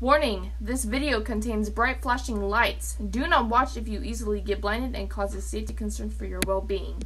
Warning, this video contains bright flashing lights. Do not watch if you easily get blinded and causes safety concerns for your well-being.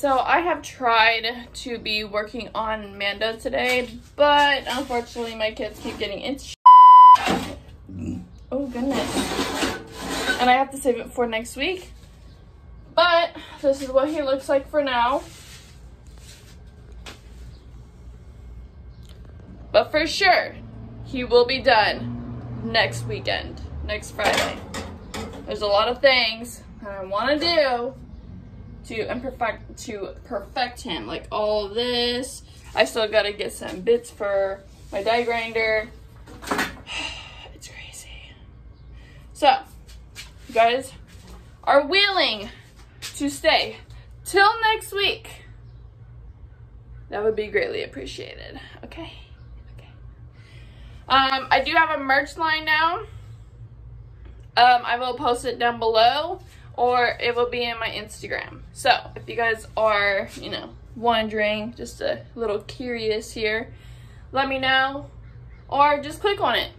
So I have tried to be working on Manda today, but unfortunately my kids keep getting into Oh goodness. And I have to save it for next week. But this is what he looks like for now. But for sure, he will be done next weekend, next Friday. There's a lot of things that I want to do to imperfect to perfect him, like all this. I still got to get some bits for my die grinder. it's crazy. So, you guys are willing to stay till next week. That would be greatly appreciated. Okay. Okay. Um, I do have a merch line now. Um, I will post it down below or it will be in my Instagram. So if you guys are, you know, wondering, just a little curious here, let me know or just click on it.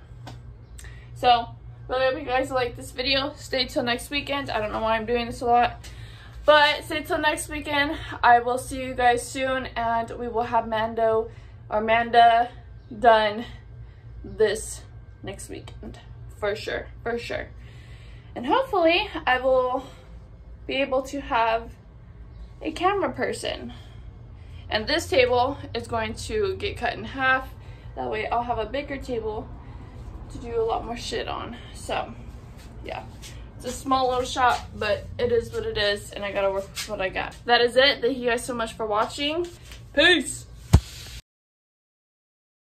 So really hope you guys like this video. Stay till next weekend. I don't know why I'm doing this a lot. But stay till next weekend. I will see you guys soon and we will have Mando or Manda done this next weekend. For sure, for sure. And hopefully I will be able to have a camera person. And this table is going to get cut in half. That way I'll have a bigger table to do a lot more shit on. So, yeah. It's a small little shop, but it is what it is, and I gotta work with what I got. That is it. Thank you guys so much for watching. Peace!